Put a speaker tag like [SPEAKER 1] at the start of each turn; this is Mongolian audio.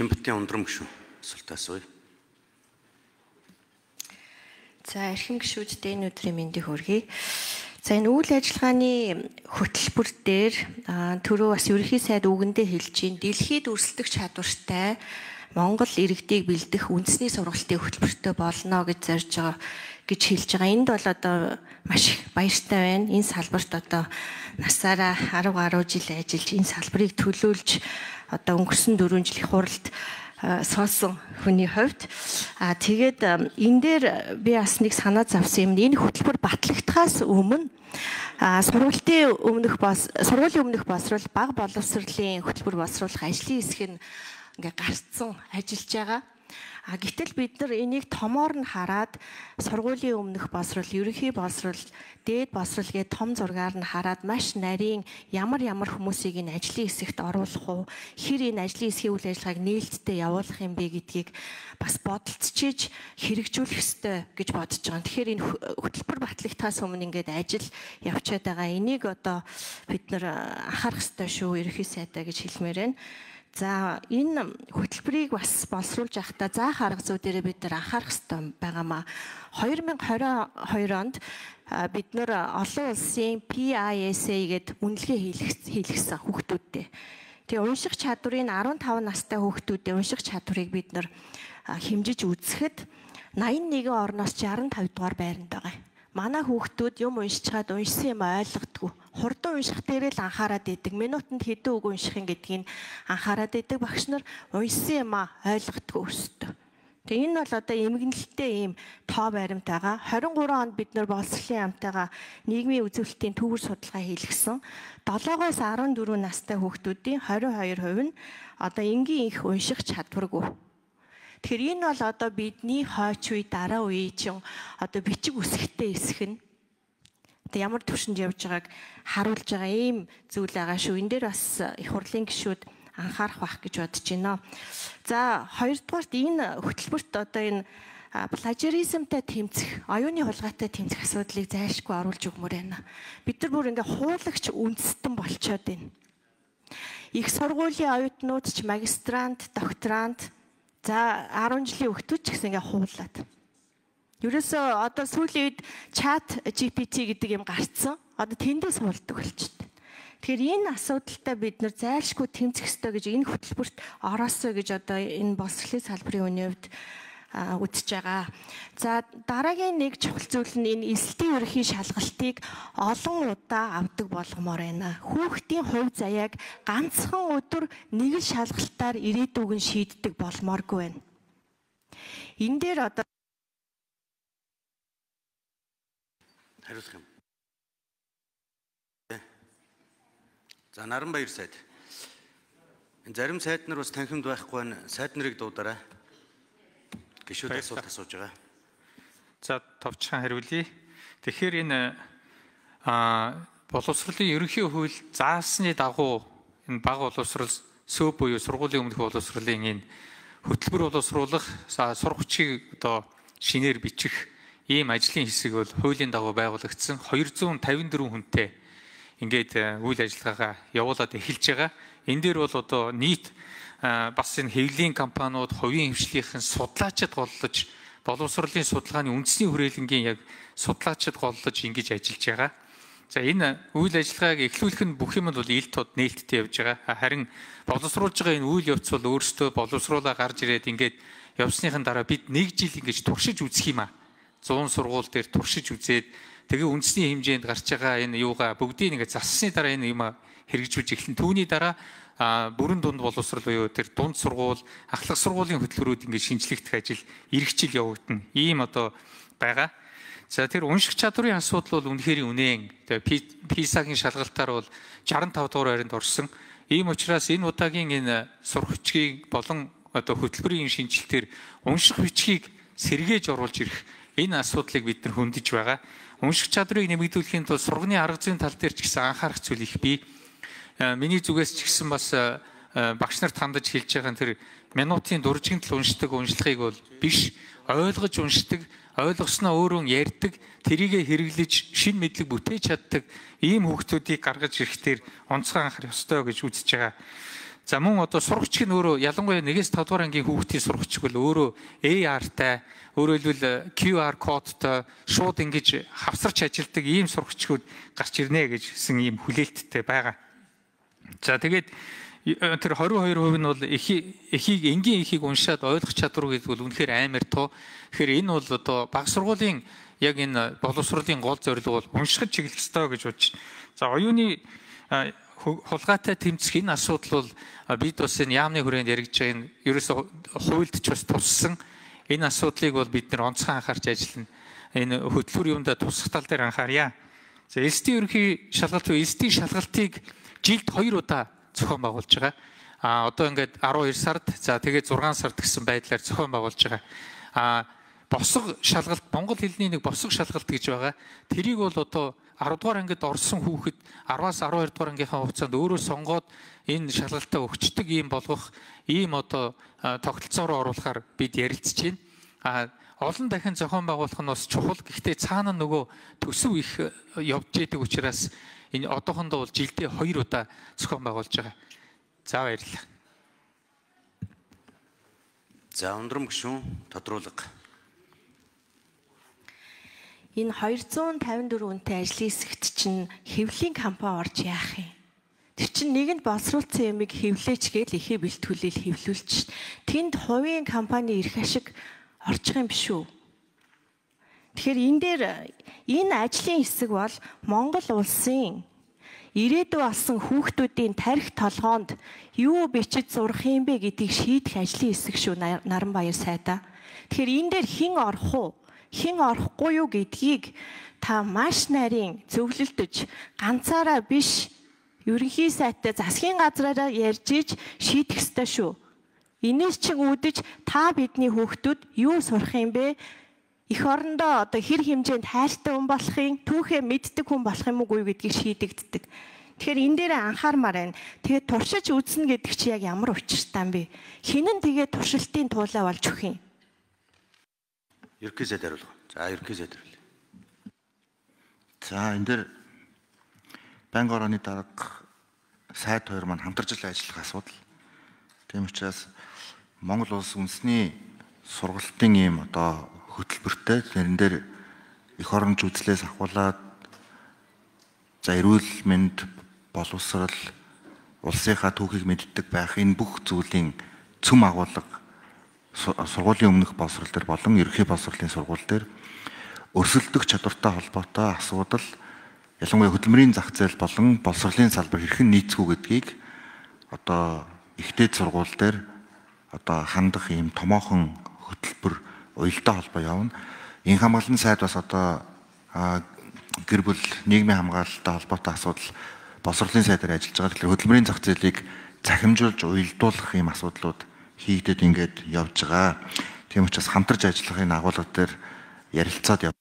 [SPEAKER 1] Чимбтийн ундрам гүшүү асуултаа асууя.
[SPEAKER 2] За эрхэм гişүүдтэй энэ өдрийн мэндийг хүргэе. За энэ үйл ажиллагааны хөтөлбөр дээр түрүү бас ерөнхий сайд үгэндээ хэлж чинь дэлхийд өрсөлдөх чадвартай Монгол иргэдийг бэлдэх үндэсний сургалтын хөтөлбөртөө болно гэж зорж байгаа гэж хэлж байгаа. Энд бол одоо маш их баяртай байна. Энэ салбарт одоо насаараа 10 гаруй жил ажиллаж энэ салбарыг төлөөлж одоо өнгөрсөн 4 жилийн хуралд соосон хүний хувьд а тэгээд энэ дээр би бас нэг санаа завсан юм. Энэ хөтөлбөр батлагдахаас өмнө сургуулийн өмнөх бас сургуулийн өмнөх боловсрол баг боловсролын хөтөлбөр боловсруулах ажлын хэсэг нь ингээ гарцсан ажиллаж байгаа. А гэтэл бид нар энийг томоор нь хараад сургуулийн өмнөх боловсрол, ерөнхий боловсрол, дээд боловсрол гээд том зургаар нь хараад маш нарийн ямар ямар хүмүүсийг энэ ажлын хэсэгт оруулах уу, хэр энэ ажлын хэсгийн үйл ажиллагааг нээлттэй явуулах юм бэ гэдгийг бас бодолцчиж хэрэгжүүлэх ёстой гэж бодож байгаа. Тэгэхээр энэ хөтөлбөр батлагдахаас өмнө ингээд ажил явчаад байгаа. Энийг одоо бид нар анхаарах ёстой шүү ерөнхий сайдаа гэж хэлмээр байна. За энэ хөтөлбөрийг бас боловсруулж явахдаа заах арга зүй дээр бид нар анхаарах хэрэгтэй байгаамаа. 2022 онд бид нар олон улсын PISA гээд үнэлгээ хийлгэсэн хүүхдүүдтэй. Тэгээ унших чадварыг 15 настай хүүхдүүдэд унших чадварыг бид нар хэмжиж үзэхэд 81 орноос 65 дугаар байранд байгаа манай хүүхдүүд юм уншичаад уншсан юм ойлгодгүй. Хурдан унших дээр л анхаарат идэг. Минутанд хэдэн үг унших юм гэдгийг анхаарат идэг багш нар уншсан юм ойлгодгүй өстөө. Тэгээ энэ бол одоо эмгэнэлтэй ийм тоо баримт байгаа. 23 онд бид нар боловсролын амтайгаа нийгмийн үзүүлэлтийн төвөр судалгаа хийлгэсэн. 7-оос 14 настай хүүхдүүдийн 22% нь одоо энгийн их унших чадваргүй Тэгэхээр энэ бол одоо бидний хойч үе дараа үе чинь одоо бичиг үсгтэй эсэх нь одоо ямар төвшөнд явж байгааг харуулж байгаа ийм зүйл байгаа шүү. Энэ дээр бас их хурлын гишүүд анхаарах байх гэж бодож байна. За хоёрдугаарт энэ хөтөлбөрт одоо энэ плажеризмтай тэмцэх, оюуны хулгайтай тэмцэх асуудлыг зайлшгүй оруулж өгмөр байна. Бид нар бүр ингээ хуулагч үндэстэн болчоод байна. Их сургуулийн оюутнууд ч магистрант, докторант За 10 жилийн өгтөч гэсэн ингээ хуулаад. Ерөөсөө одоо сүүлийн үед чат GPT гэдэг юм гарцсан. Одоо тэндээс суулдаг болчихсон. Тэгэхээр энэ асуудалтай бид нар зайлшгүй тэмцэх ёстой гэж энэ хөтөлбөрт ороосоо гэж одоо энэ боловсролын салбарын үний хувьд үтж байгаа. За дараагийн нэг чухал зүйл нь энэ эсэлтийн ерхий шалгалтыг олон удаа авдаг болгомоор байна. Хүүхдийн хувь заяаг ганцхан өдөр нэг л шалгалтаар ирээдүг нь шийддэг болмооргүй байна. Энэ дээр одоо
[SPEAKER 1] хариулах юм. За Наранбаяр сайд. Зарим сайд нар бас танхимд байхгүй байна. Сайд нарыг дуудаарай. Гишүүд асуулт асууж байгаа.
[SPEAKER 3] За товчхон хариулъя. Тэгэхээр энэ а боловсролын ерөнхий хууль заасны дагуу энэ баг боловсрол сөөв буюу сургуулийн өмнөх боловсролын энэ хөтөлбөр боловсруулах сурах хүчийг одоо шинээр бичих ийм ажлын хэсэг бол хуулийн дагуу байгуулагдсан 254 хүнтэй ингээд үйл ажиллагаагаа явуулаад эхэлж байгаа. Энэ дээр бол одоо нийт бас энэ хэвлэлийн компаниуд хувийн хвшлийнхэн судлаачид голлож боловсролын судалгааны үндэсний хүрээлэнгийн яг судлаачид голлож ингэж ажиллаж байгаа. За энэ үйл ажиллагааг эхлүүлэх нь бүх юмд бол ил тод нээлттэй явж байгаа. Харин боловсруулж байгаа энэ үйл явц бол өөрсдөө боловсруулаа гарч ирээд ингээд явсныхан дараа бид нэг жил ингэж туршиж үзэх юм аа. 100 сургууль дээр туршиж үзээд тэгээ үндэсний хэмжээнд гарч байгаа энэ юугаа бүгдийг ингээд зассны дараа энэ юм хэрэгжүүлж эхлэн түүний дараа бүрэн дунд боловсрал буюу тэр дунд сургууль, ахлах сургуулийн хөтөлбөрүүд ингээд шинжлэхдэх ажил ирэх жил явагдана. Ийм одоо байгаа. За тэр унших чадварын асуудал бол үнэхээр үнэн. Тэгээ PISA-гийн шалгалтаар бол 65 дугаар байранд орсон. Ийм учраас энэ удаагийн энэ сурах хүчгийг болон одоо хөтөлбөрийн шинжилтээр унших бичгийг сэргээж оруулж ирэх энэ асуудлыг бид нар хөндөж байгаа. Унших чадрыг нэмэгдүүлэхийн тулд сурганы арга зүйн тал дээр ч гэсэн анхаарах зүйл их бий. Э, миний зүгээс ч гэсэн бас э, э, багш нарт хандаж хэлж байгаа тэр минутын дуржигт л уншдаг уншлагыг бол биш ойлгож уншдаг ойлгосноо өөрөө ярьдаг тэрийгэ хэрэглэж шин мэдлэг бүтээж чаддаг ийм хүүхдүүдийг гаргаж ирэхтэр онцгой анхаар ёстой гэж үзэж байгаа. За мөн одоо сурагчиг нь өөрөө ялангуяа 1-с 5 дугаар ангийн хүүхдийн сурагчиг бол өөрөө AR-тай өөрөөр хэлбэл QR кодтой шууд ингэж хавсарч ажилдаг ийм сурагчгууд гарч ирнэ гэжсэн ийм хүлээлттэй байгаа. За тэгээд тэр 22% нь бол эхийг энгийн эхийг уншаад ойлгох чадвар гэдэг бол үнэхээр амар тоо. Тэгэхээр энэ бол одоо баг сургуулийн яг энэ боловсролын гол зорилго бол уншихад чиглэх ёстой гэж бодож. За оюуны хулгайтай тэмцэх энэ асуудал бол бид бас энэ яамны хүрээнд яригдж байгаа энэ ерөөсө хуульд ч бас туссан энэ асуудлыг бол бид нэр онцгой анхаарч ажиллана. Энэ хөтөлбөр юмда тусах тал дээр анхаарья. За СД ерхий шалгалт буюу СД шалгалтыг жилд 2 удаа зохион байгуулж байгаа. А одоо ингээд 12 сард за тэгээд 6 сард гэсэн байдлаар зохион байгуулж байгаа. А босго шалгалт Монгол хэлний нэг босго шалгалт гэж байгаа. Тэрийг бол одоо 10 дугаар ангид орсон хүүхэд 10-аас 12 дугаар ангийнхаа хугацаанд өөрөө сонгоод энэ шалгалтаа өгчдөг юм болгох ийм одоо тогтолцоо руу оруулахаар бид ярилцж байна. А олон дахин зохион байгуулах нь бас чухал. Гэхдээ цаана нөгөө төсөв их явж идэг учраас энэ одоохондоо бол жилдээ 2 удаа зохион байгуулж байгаа. За баярлалаа.
[SPEAKER 1] За ундрам гүшүүн тодруулга
[SPEAKER 2] энэ 254 үнэтэй ажлын хэсэгт чинь хэвлийн компани орж яах юм? Тэр чинь нэгэнд боловсруулсан ямиг хэвлээч гээл ихээ бэлтгүүлэл хэвлүүлж тэнд хувийн компани ирэх ашиг орчих юм биш үү? Тэгэхээр энэ дээр энэ ажлын хэсэг бол Монгол улсын ирээдүй болсон хүүхдүүдийн тарих толгоонд юу бичиж зурх юм бэ гэдгийг шийдэх ажлын хэсэг шүү Наранбаяр сайда. Тэгэхээр энэ дээр хэн орох уу? хэн орохгүй юу гэдгийг та маш нарийн зөвлөлдөж ганцаараа биш ерөнхий сайтай засгийн газраараа ярьж иж шийдэх ёстой шүү. Инээс чинь үүдэж та бидний хүүхдүүд юу сурах юм бэ? Эх орондоо одоо хэр хэмжээнд хайртай хүн болохын түүхээ мэддэг хүн болох юм уу гэдгийг шийдэгддэг. Тэгэхээр энэ дээр анхаармаар байна. Тэгээд туршиж үзнэ гэдэг чи яг ямар учиртай юм бэ? Хинэн тэгээд туршилтын туулаа болж өгөх юм?
[SPEAKER 1] Ерөнхий сайд хариулах. За ерөнхий сайд хариул.
[SPEAKER 4] За энэ дээр банк орооны дарга сайд хоёр маань хамтарч ажиллах асуудал. Тийм учраас Монгол улс үндэсний сургалтын ийм одоо хөтөлбөртэй тэрэн дээр эх оронч үзлээс ахуулаад за эрүүл мэнд боловсрал улсынхаа түүхийг мэддэг байх энэ бүх зүйлийн цөм агуулга сургуулийн өмнөх боловсрал дээр болон ерөнхий боловсролын сургууль дээр өрсөлдөх чадвартай холбоотой асуудал ялангуяа хөдөлмөрийн зах зээл болон боловсролын салбар хэрхэн нийцгүү гэдгийг одоо ихтэй сургууль дээр одоо хандах ийм томоохон хөтөлбөр уялдаа холбоо явна. Инх хамгаалалтын сайд бас одоо гэр бүл нийгмийн хамгаалалттай холбоотой асуудал боловсролын сайдаар ажиллаж байгаа. Тэгэхээр хөдөлмөрийн зах зээлийг захимжуулж уялдуулах ийм асуудлууд хийгдэд ингээд явж байгаа. Тийм учраас хамтарч ажиллахын агуулга дээр ярилцаад